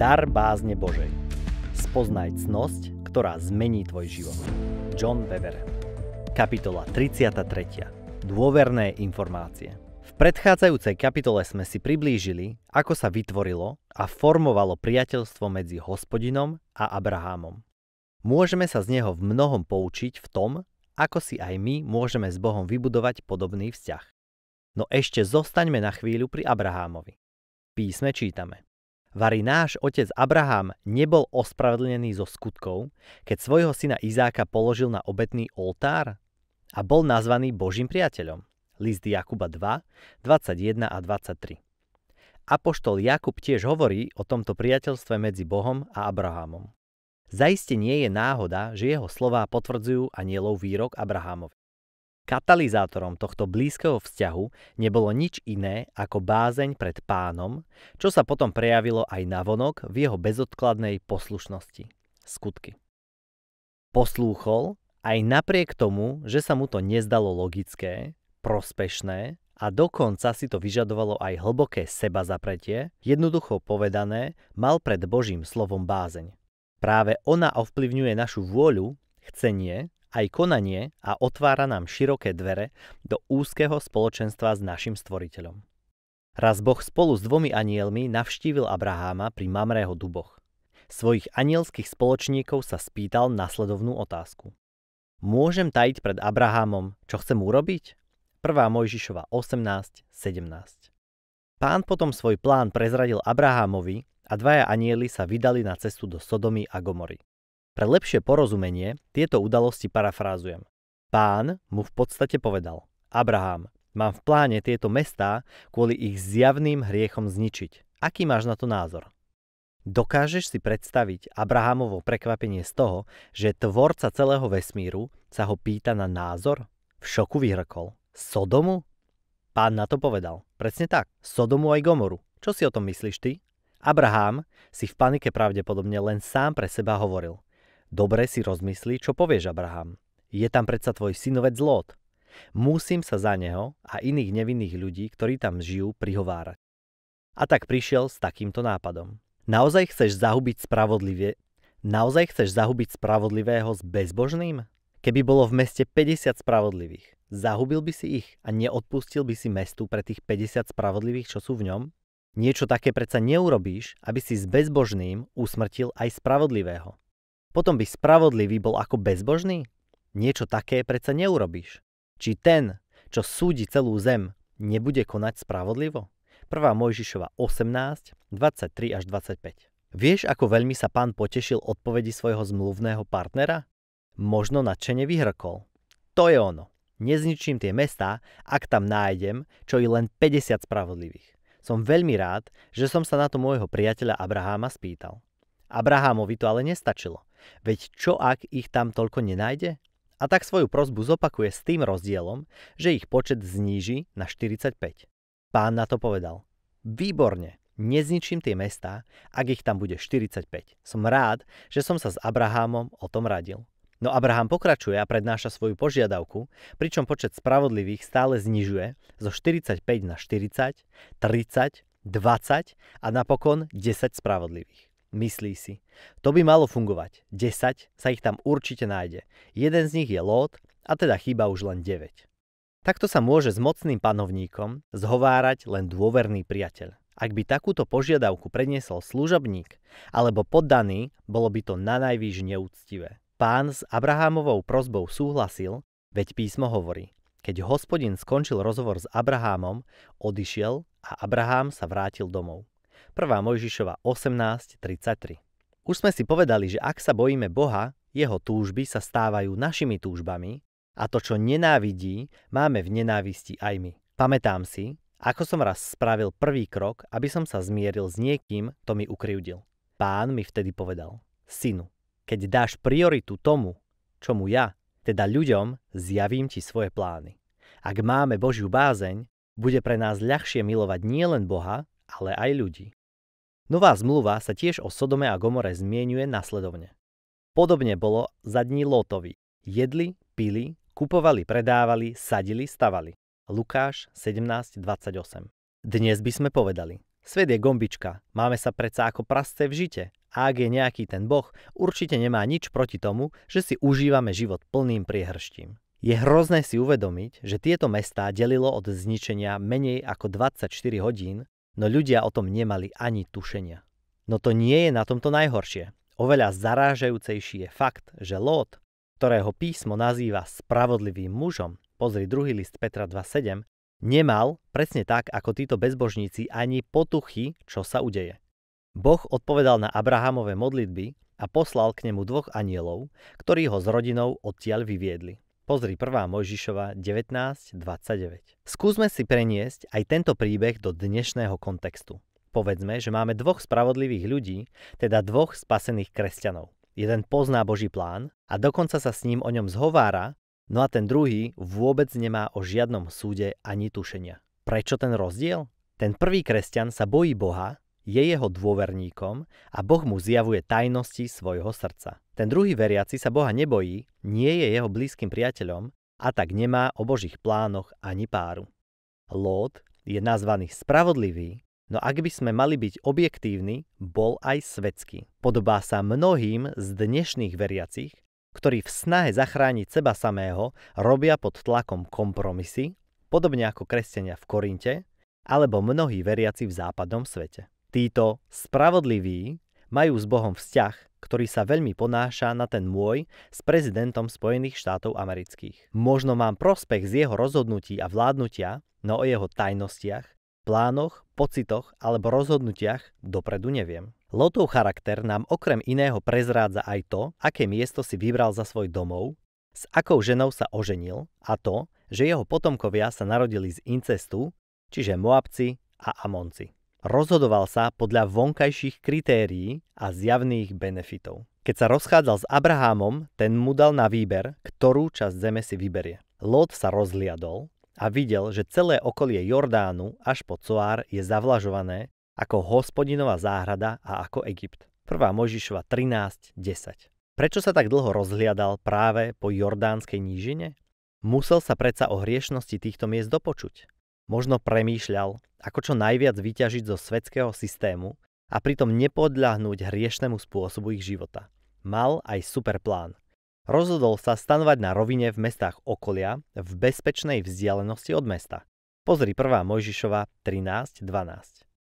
Dar bázne Božej. Spoznaj cnosť, ktorá zmení tvoj život. John Bever. Kapitola 33. Dôverné informácie. V predchádzajúcej kapitole sme si priblížili, ako sa vytvorilo a formovalo priateľstvo medzi hospodinom a Abrahámom. Môžeme sa z neho v mnohom poučiť v tom, ako si aj my môžeme s Bohom vybudovať podobný vzťah. No ešte zostaňme na chvíľu pri Abrahámovi. Písme čítame. Vary náš otec Abraham nebol ospravedlnený zo skutkov, keď svojho syna Izáka položil na obetný oltár a bol nazvaný Božím priateľom. List Jakuba 2, 21 a 23. Apoštol Jakub tiež hovorí o tomto priateľstve medzi Bohom a Abrahamom. Zaiste nie je náhoda, že jeho slová potvrdzujú anielov výrok Abrahamovi. Katalizátorom tohto blízkeho vzťahu nebolo nič iné ako bázeň pred pánom, čo sa potom prejavilo aj navonok v jeho bezodkladnej poslušnosti. Skutky. Poslúchol aj napriek tomu, že sa mu to nezdalo logické, prospešné a dokonca si to vyžadovalo aj hlboké seba zapretie, jednoducho povedané, mal pred Božím slovom bázeň. Práve ona ovplyvňuje našu vôľu, chcenie aj konanie a otvára nám široké dvere do úzkeho spoločenstva s našim stvoriteľom. Raz Boh spolu s dvomi anielmi navštívil Abraháma pri Mamrého duboch. Svojich anielských spoločníkov sa spýtal nasledovnú otázku. Môžem tajiť pred Abrahámom, čo chcem urobiť? 1. Mojžišova 18.17 Pán potom svoj plán prezradil Abrahámovi a dvaja anieli sa vydali na cestu do Sodomy a Gomory. Pre lepšie porozumenie tieto udalosti parafrázujem. Pán mu v podstate povedal, Abraham, mám v pláne tieto mestá kvôli ich zjavným hriechom zničiť. Aký máš na to názor? Dokážeš si predstaviť Abrahamovo prekvapenie z toho, že tvorca celého vesmíru sa ho pýta na názor? V šoku vyhrkol. Sodomu? Pán na to povedal. Presne tak. Sodomu aj Gomoru. Čo si o tom myslíš ty? Abraham si v panike pravdepodobne len sám pre seba hovoril. Dobre si rozmyslí, čo povieš, Abraham. Je tam predsa tvoj synovec Lot. Musím sa za neho a iných nevinných ľudí, ktorí tam žijú, prihovárať. A tak prišiel s takýmto nápadom. Naozaj chceš zahubiť spravodlivie... Naozaj chceš zahubiť spravodlivého s bezbožným? Keby bolo v meste 50 spravodlivých, zahubil by si ich a neodpustil by si mestu pre tých 50 spravodlivých, čo sú v ňom? Niečo také predsa neurobíš, aby si s bezbožným usmrtil aj spravodlivého. Potom by spravodlivý bol ako bezbožný? Niečo také predsa neurobíš. Či ten, čo súdi celú zem, nebude konať spravodlivo? 1. Mojžišova 18, 23 až 25. Vieš, ako veľmi sa pán potešil odpovedi svojho zmluvného partnera? Možno nadšene vyhrkol. To je ono. Nezničím tie mestá, ak tam nájdem, čo i len 50 spravodlivých. Som veľmi rád, že som sa na to môjho priateľa Abraháma spýtal. Abrahámovi to ale nestačilo. Veď čo ak ich tam toľko nenájde? A tak svoju prozbu zopakuje s tým rozdielom, že ich počet zníži na 45. Pán na to povedal. Výborne, nezničím tie mestá, ak ich tam bude 45. Som rád, že som sa s Abrahámom o tom radil. No Abraham pokračuje a prednáša svoju požiadavku, pričom počet spravodlivých stále znižuje zo 45 na 40, 30, 20 a napokon 10 spravodlivých. Myslí si. To by malo fungovať. 10 sa ich tam určite nájde. Jeden z nich je Lot a teda chýba už len 9. Takto sa môže s mocným panovníkom zhovárať len dôverný priateľ. Ak by takúto požiadavku predniesol služobník alebo poddaný, bolo by to na najvýš neúctivé. Pán s Abrahámovou prozbou súhlasil, veď písmo hovorí. Keď hospodin skončil rozhovor s Abrahámom, odišiel a Abrahám sa vrátil domov. 1. Mojžišova 18.33. Už sme si povedali, že ak sa bojíme Boha, jeho túžby sa stávajú našimi túžbami a to, čo nenávidí, máme v nenávisti aj my. Pamätám si, ako som raz spravil prvý krok, aby som sa zmieril s niekým, to mi ukryvdil. Pán mi vtedy povedal, synu, keď dáš prioritu tomu, čomu ja, teda ľuďom, zjavím ti svoje plány. Ak máme Božiu bázeň, bude pre nás ľahšie milovať nielen Boha, ale aj ľudí. Nová zmluva sa tiež o Sodome a Gomore zmienuje nasledovne. Podobne bolo za dní Lótovi. Jedli, pili, kupovali, predávali, sadili, stavali. Lukáš 17.28 Dnes by sme povedali, Svet je gombička, máme sa predsa ako prasce v žite. A ak je nejaký ten boh, určite nemá nič proti tomu, že si užívame život plným priehrštím. Je hrozné si uvedomiť, že tieto mestá delilo od zničenia menej ako 24 hodín, no ľudia o tom nemali ani tušenia. No to nie je na tomto najhoršie. Oveľa zarážajúcejší je fakt, že Lot, ktorého písmo nazýva spravodlivým mužom, pozri druhý list Petra 2.7, nemal, presne tak ako títo bezbožníci, ani potuchy, čo sa udeje. Boh odpovedal na Abrahamové modlitby a poslal k nemu dvoch anielov, ktorí ho s rodinou odtiaľ vyviedli. Pozri 1. Mojžišova 19.29. Skúsme si preniesť aj tento príbeh do dnešného kontextu. Povedzme, že máme dvoch spravodlivých ľudí, teda dvoch spasených kresťanov. Jeden pozná Boží plán a dokonca sa s ním o ňom zhovára, no a ten druhý vôbec nemá o žiadnom súde ani tušenia. Prečo ten rozdiel? Ten prvý kresťan sa bojí Boha, je jeho dôverníkom a Boh mu zjavuje tajnosti svojho srdca. Ten druhý veriaci sa Boha nebojí, nie je jeho blízkym priateľom a tak nemá o Božích plánoch ani páru. Lót je nazvaný spravodlivý, No ak by sme mali byť objektívni, bol aj svetský. Podobá sa mnohým z dnešných veriacich, ktorí v snahe zachrániť seba samého robia pod tlakom kompromisy, podobne ako kresťania v Korinte, alebo mnohí veriaci v západnom svete. Títo spravodliví majú s Bohom vzťah, ktorý sa veľmi ponáša na ten môj s prezidentom Spojených štátov amerických. Možno mám prospech z jeho rozhodnutí a vládnutia, no o jeho tajnostiach plánoch, pocitoch alebo rozhodnutiach dopredu neviem. Lotov charakter nám okrem iného prezrádza aj to, aké miesto si vybral za svoj domov, s akou ženou sa oženil a to, že jeho potomkovia sa narodili z incestu, čiže Moabci a Amonci. Rozhodoval sa podľa vonkajších kritérií a zjavných benefitov. Keď sa rozchádzal s Abrahámom, ten mu dal na výber, ktorú časť zeme si vyberie. Lot sa rozliadol a videl, že celé okolie Jordánu až po Coár je zavlažované ako hospodinová záhrada a ako Egypt. 1. Možišova 13.10 Prečo sa tak dlho rozhliadal práve po jordánskej nížine? Musel sa predsa o hriešnosti týchto miest dopočuť. Možno premýšľal, ako čo najviac vyťažiť zo svetského systému a pritom nepodľahnúť hriešnemu spôsobu ich života. Mal aj super plán. Rozhodol sa stanovať na rovine v mestách okolia v bezpečnej vzdialenosti od mesta. Pozri 1. Mojžišova 13.12.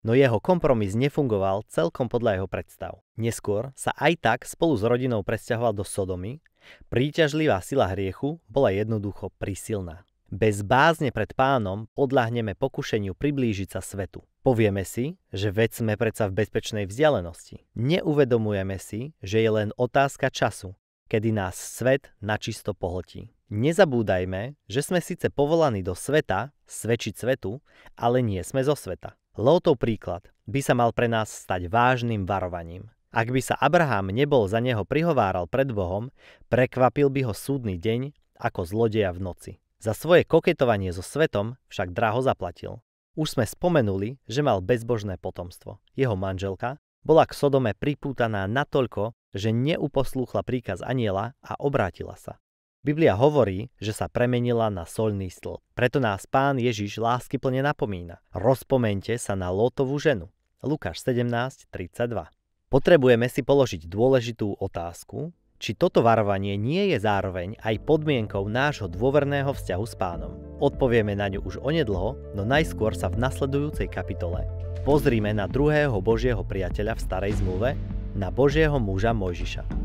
No jeho kompromis nefungoval celkom podľa jeho predstav. Neskôr sa aj tak spolu s rodinou presťahoval do Sodomy, príťažlivá sila hriechu bola jednoducho prisilná. Bez bázne pred pánom podľahneme pokušeniu priblížiť sa svetu. Povieme si, že veď sme predsa v bezpečnej vzdialenosti. Neuvedomujeme si, že je len otázka času, kedy nás svet načisto pohltí. Nezabúdajme, že sme síce povolaní do sveta, svedčiť svetu, ale nie sme zo sveta. Lótov príklad by sa mal pre nás stať vážnym varovaním. Ak by sa Abraham nebol za neho prihováral pred Bohom, prekvapil by ho súdny deň ako zlodeja v noci. Za svoje koketovanie so svetom však draho zaplatil. Už sme spomenuli, že mal bezbožné potomstvo. Jeho manželka bola k Sodome pripútaná natoľko, že neuposlúchla príkaz aniela a obrátila sa. Biblia hovorí, že sa premenila na solný stĺp. Preto nás pán Ježiš láskyplne napomína. Rozpomente sa na Lótovú ženu. Lukáš 17.32 Potrebujeme si položiť dôležitú otázku, či toto varovanie nie je zároveň aj podmienkou nášho dôverného vzťahu s pánom. Odpovieme na ňu už onedlho, no najskôr sa v nasledujúcej kapitole pozrime na druhého Božieho priateľa v starej zmluve, na Božieho muža Mojžiša.